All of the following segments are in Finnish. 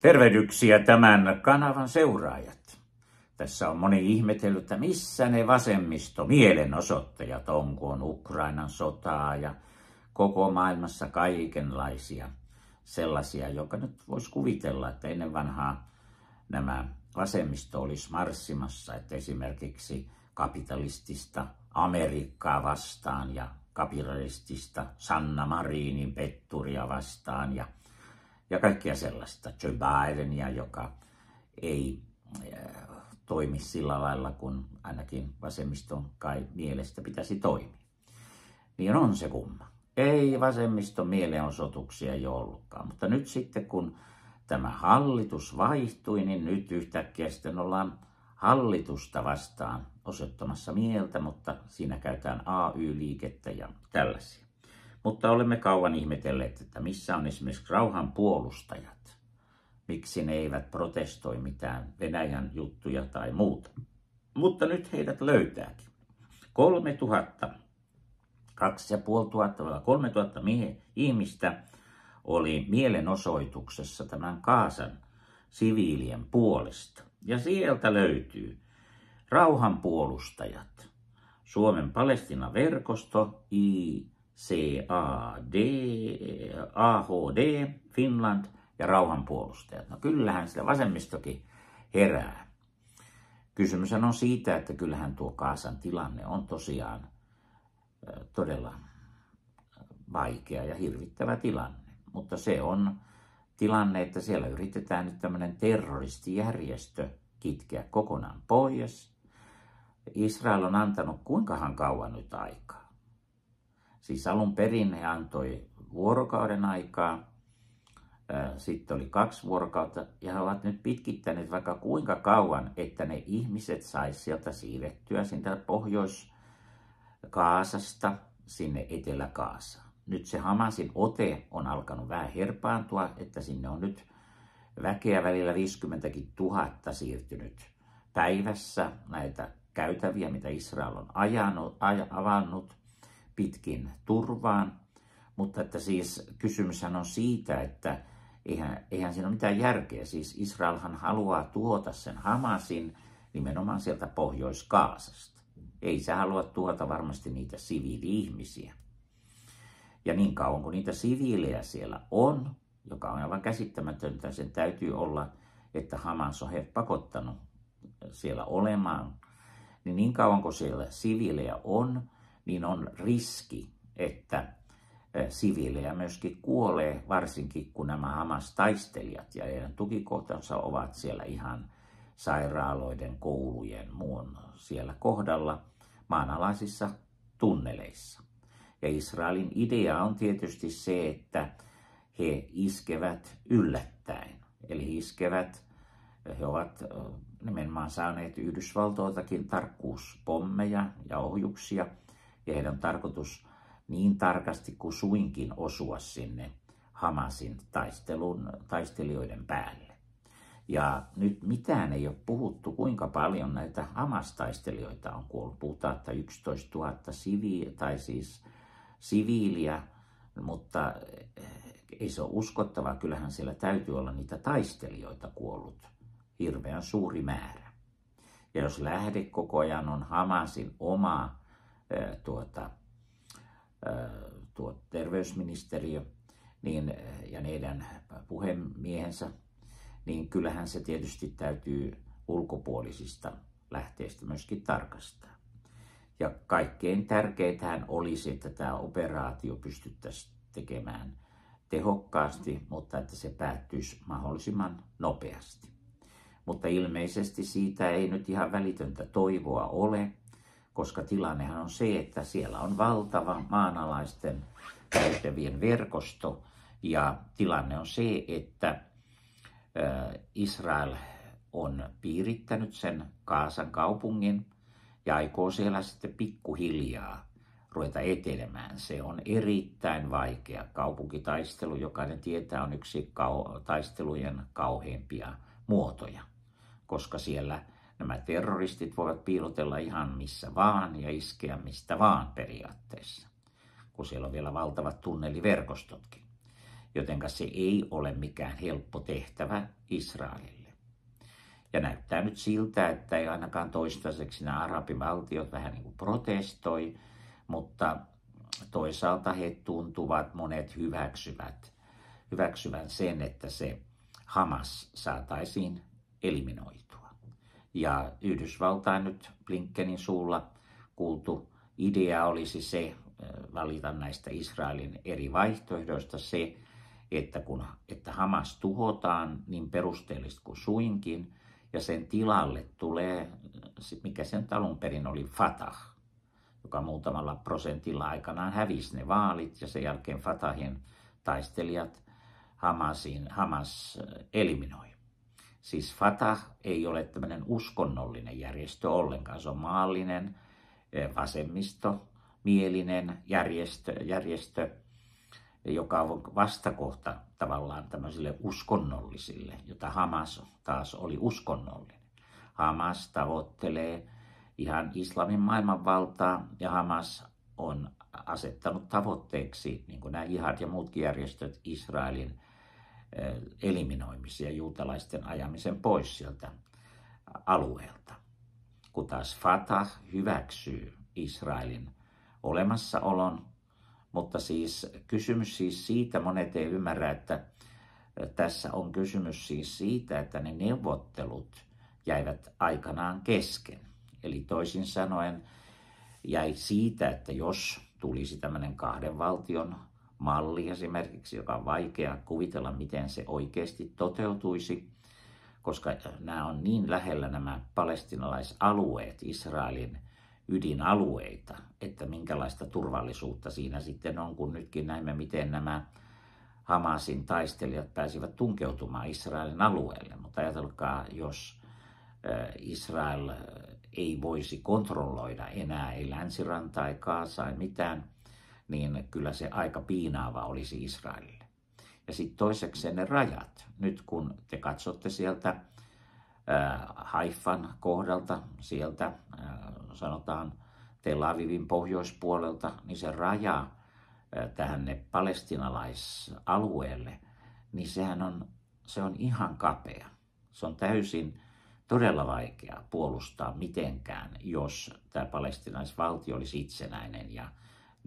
Tervehdyksiä tämän kanavan seuraajat. Tässä on moni ihmetellyt, että missä ne vasemmisto mielenosoittajat on, kun on Ukrainan sotaa ja koko maailmassa kaikenlaisia sellaisia, joka nyt voisi kuvitella, että ennen vanhaa nämä vasemmisto olisi marssimassa, että esimerkiksi kapitalistista Amerikkaa vastaan ja kapitalistista Sanna Marinin petturia vastaan ja ja kaikkea sellaista. Joe Bidenia, joka ei äh, toimi sillä lailla, kun ainakin vasemmiston kai mielestä pitäisi toimia. Niin on se kumma. Ei vasemmiston mielenosoituksia jo ollutkaan, mutta nyt sitten kun tämä hallitus vaihtui, niin nyt yhtäkkiä sitten ollaan hallitusta vastaan osoittamassa mieltä, mutta siinä käytetään AY-liikettä ja tällaisia. Mutta olemme kauan ihmetelleet, että missä on esimerkiksi rauhan puolustajat. Miksi ne eivät protestoi mitään Venäjän juttuja tai muuta. Mutta nyt heidät löytääkin. 3000, 2500 3000 ihmistä oli mielenosoituksessa tämän Kaasan siviilien puolesta. Ja sieltä löytyy rauhanpuolustajat, Suomen Palestina verkosto, I, CAD, AHD, Finland ja rauhanpuolustajat. No kyllähän sitä vasemmistokin herää. Kysymys on siitä, että kyllähän tuo Kaasan tilanne on tosiaan todella vaikea ja hirvittävä tilanne. Mutta se on tilanne, että siellä yritetään nyt tämmöinen terroristijärjestö kitkeä kokonaan pois. Israel on antanut kuinkahan kauan nyt aikaa. Siis alun perin he antoi vuorokauden aikaa, sitten oli kaksi vuorokautta ja he ovat nyt pitkittäneet vaikka kuinka kauan, että ne ihmiset saisi sieltä siirrettyä sinne Pohjois-Kaasasta sinne Etelä-Kaasaan. Nyt se Hamasin ote on alkanut vähän herpaantua, että sinne on nyt väkeä välillä 50 000 siirtynyt päivässä näitä käytäviä, mitä Israel on ajanut, aj, avannut pitkin turvaan. Mutta että siis kysymyshän on siitä, että eihän, eihän siinä ole mitään järkeä. Siis Israelhan haluaa tuota sen Hamasin nimenomaan sieltä Pohjois-Kaasasta. Ei se halua tuota varmasti niitä siviili-ihmisiä. Ja niin kauan kuin niitä siviilejä siellä on, joka on aivan käsittämätöntä, sen täytyy olla, että Hamas on heidät pakottanut siellä olemaan, niin niin kauan kuin siellä siviilejä on, niin on riski, että siviilejä myöskin kuolee, varsinkin kun nämä Hamas-taistelijat ja heidän tukikohtansa ovat siellä ihan sairaaloiden, koulujen, muun siellä kohdalla maanalaisissa tunneleissa. Ja Israelin idea on tietysti se, että he iskevät yllättäen. Eli iskevät, he ovat nimenomaan saaneet Yhdysvaltoiltakin tarkkuuspommeja ja ohjuksia – ja heidän on tarkoitus niin tarkasti kuin suinkin osua sinne Hamasin taistelun, taistelijoiden päälle. Ja nyt mitään ei ole puhuttu, kuinka paljon näitä Hamas-taistelijoita on kuollut. Puhutaan, että 11 000 siviiliä, tai siis siviiliä, mutta eh, ei se ole uskottavaa. Kyllähän siellä täytyy olla niitä taistelijoita kuollut hirveän suuri määrä. Ja jos lähde koko ajan on Hamasin oma tuota, tuo terveysministeriö niin, ja heidän puhemiehensä, niin kyllähän se tietysti täytyy ulkopuolisista lähteistä myöskin tarkastaa. Ja kaikkein tärkeintähän olisi, että tämä operaatio pystyttäisiin tekemään tehokkaasti, mutta että se päättyisi mahdollisimman nopeasti. Mutta ilmeisesti siitä ei nyt ihan välitöntä toivoa ole, koska tilannehan on se, että siellä on valtava maanalaisten käytävien verkosto ja tilanne on se, että Israel on piirittänyt sen Kaasan kaupungin ja aikoo siellä sitten pikkuhiljaa ruveta etenemään. Se on erittäin vaikea. Kaupunkitaistelu, jokainen tietää, on yksi taistelujen kauheimpia muotoja, koska siellä Nämä terroristit voivat piilotella ihan missä vaan ja iskeä mistä vaan periaatteessa, kun siellä on vielä valtavat tunneliverkostotkin. jotenka se ei ole mikään helppo tehtävä Israelille. Ja näyttää nyt siltä, että ei ainakaan toistaiseksi nämä arabivaltiot vähän niin kuin protestoi, mutta toisaalta he tuntuvat, monet hyväksyvät, hyväksyvän sen, että se Hamas saataisiin eliminoitua. Ja Yhdysvaltain nyt Blinkenin suulla kuultu idea olisi se, valita näistä Israelin eri vaihtoehdoista se, että kun että Hamas tuhotaan niin perusteellisesti kuin suinkin, ja sen tilalle tulee, mikä sen alun perin oli Fatah, joka muutamalla prosentilla aikanaan hävisi ne vaalit, ja sen jälkeen Fatahin taistelijat Hamasin, Hamas eliminoi. Siis Fatah ei ole tämmöinen uskonnollinen järjestö ollenkaan, se on maallinen, vasemmisto, mielinen järjestö, järjestö, joka on vastakohta tavallaan tämmöisille uskonnollisille, jota Hamas taas oli uskonnollinen. Hamas tavoittelee ihan islamin maailmanvaltaa ja Hamas on asettanut tavoitteeksi, niin kuin nämä jihad ja muutkin järjestöt, Israelin eliminoimisen ja juutalaisten ajamisen pois sieltä alueelta. Kun taas Fatah hyväksyy Israelin olemassaolon, mutta siis kysymys siis siitä, monet ei ymmärrä, että tässä on kysymys siis siitä, että ne neuvottelut jäivät aikanaan kesken. Eli toisin sanoen jäi siitä, että jos tulisi tämmöinen kahden valtion malli esimerkiksi, joka on vaikea kuvitella, miten se oikeasti toteutuisi, koska nämä on niin lähellä nämä palestinalaisalueet Israelin ydinalueita, että minkälaista turvallisuutta siinä sitten on, kun nytkin näemme, miten nämä Hamasin taistelijat pääsivät tunkeutumaan Israelin alueelle. Mutta ajatelkaa, jos Israel ei voisi kontrolloida enää ei länsirantaa, ei Kaasaa, ei mitään, niin kyllä se aika piinaava olisi Israelille. Ja sitten toiseksi ne rajat. Nyt kun te katsotte sieltä Haifan kohdalta, sieltä sanotaan Tel Avivin pohjoispuolelta, niin se raja tähän ne palestinalaisalueelle, niin sehän on, se on ihan kapea. Se on täysin todella vaikea puolustaa mitenkään, jos tämä palestinaisvaltio olisi itsenäinen ja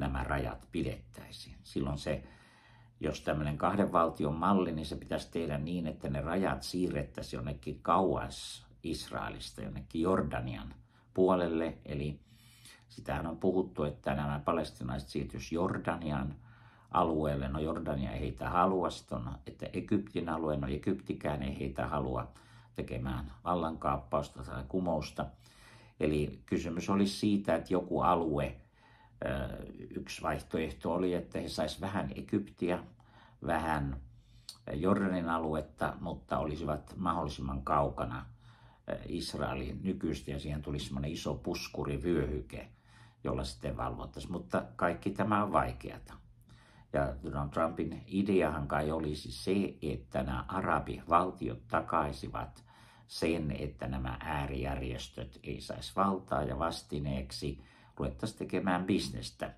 nämä rajat pidettäisiin. Silloin se, jos tämmöinen kahden valtion malli, niin se pitäisi tehdä niin, että ne rajat siirrettäisiin jonnekin kauas Israelista, jonnekin Jordanian puolelle. Eli sitähän on puhuttu, että nämä palestinaiset siirtyisivät Jordanian alueelle. No Jordania ei heitä halua, että Egyptin alue, no Egyptikään ei heitä halua tekemään vallankaappausta tai kumousta. Eli kysymys olisi siitä, että joku alue, yksi vaihtoehto oli, että he saisivat vähän Egyptiä, vähän Jordanin aluetta, mutta olisivat mahdollisimman kaukana Israelin nykyistä ja siihen tulisi semmoinen iso puskurivyöhyke, jolla sitten valvottaisiin. Mutta kaikki tämä on vaikeata. Ja Donald Trumpin ideahan kai olisi se, että nämä arabivaltiot takaisivat sen, että nämä äärijärjestöt ei saisi valtaa ja vastineeksi ruvettaisiin tekemään bisnestä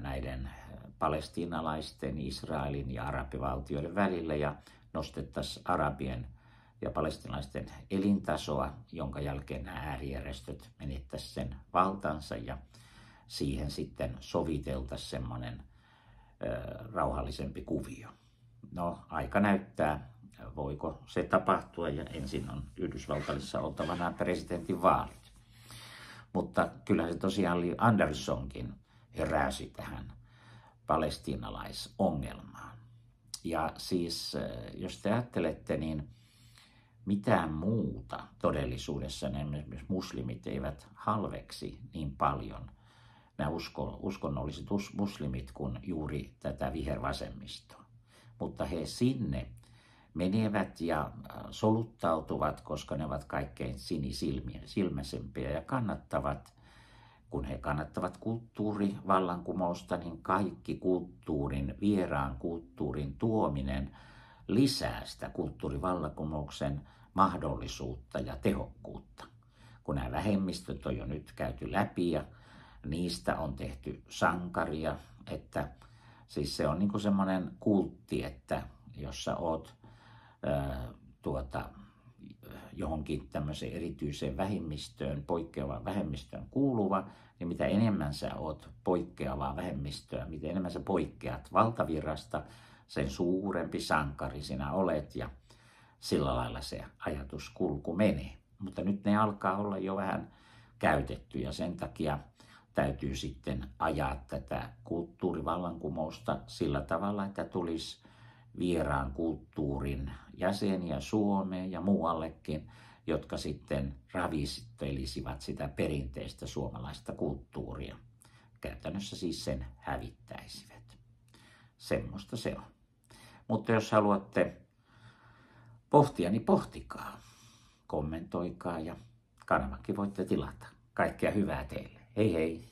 näiden palestiinalaisten, Israelin ja arabivaltioiden välillä ja nostettaisiin arabien ja palestinalaisten elintasoa, jonka jälkeen nämä äärijärjestöt menettäisivät sen valtansa ja siihen sitten soviteltaisiin semmoinen rauhallisempi kuvio. No, aika näyttää, voiko se tapahtua ja ensin on Yhdysvaltalissa oltava nämä presidentin vaalit. Mutta kyllä se tosiaan oli Andersonkin heräsi tähän palestiinalaisongelmaan. Ja siis, jos te ajattelette, niin mitään muuta todellisuudessa ne muslimit eivät halveksi niin paljon – nämä usko, uskonnolliset muslimit kuin juuri tätä vihervasemmistoa. Mutta he sinne menevät ja äh, soluttautuvat, koska ne ovat kaikkein sinisilmäisempiä ja kannattavat, kun he kannattavat kulttuurivallankumousta, niin kaikki kulttuurin, vieraan kulttuurin tuominen lisää sitä kulttuurivallankumouksen mahdollisuutta ja tehokkuutta. Kun nämä vähemmistöt on jo nyt käyty läpi ja niistä on tehty sankaria, että Siis se on niin semmoinen kultti, että jos sä oot tuota, johonkin tämmöiseen erityiseen vähemmistöön, poikkeavaan vähemmistöön kuuluva, niin mitä enemmän sä oot poikkeavaa vähemmistöä, mitä enemmän sä poikkeat valtavirrasta, sen suurempi sankari sinä olet ja sillä lailla se ajatuskulku menee. Mutta nyt ne alkaa olla jo vähän käytetty ja sen takia täytyy sitten ajaa tätä kulttuurivallankumousta sillä tavalla, että tulisi vieraan kulttuurin jäseniä Suomeen ja muuallekin, jotka sitten ravistelisivat sitä perinteistä suomalaista kulttuuria. Käytännössä siis sen hävittäisivät. Semmoista se on. Mutta jos haluatte pohtia, niin pohtikaa. Kommentoikaa ja kanavankin voitte tilata. Kaikkea hyvää teille. Hei hei!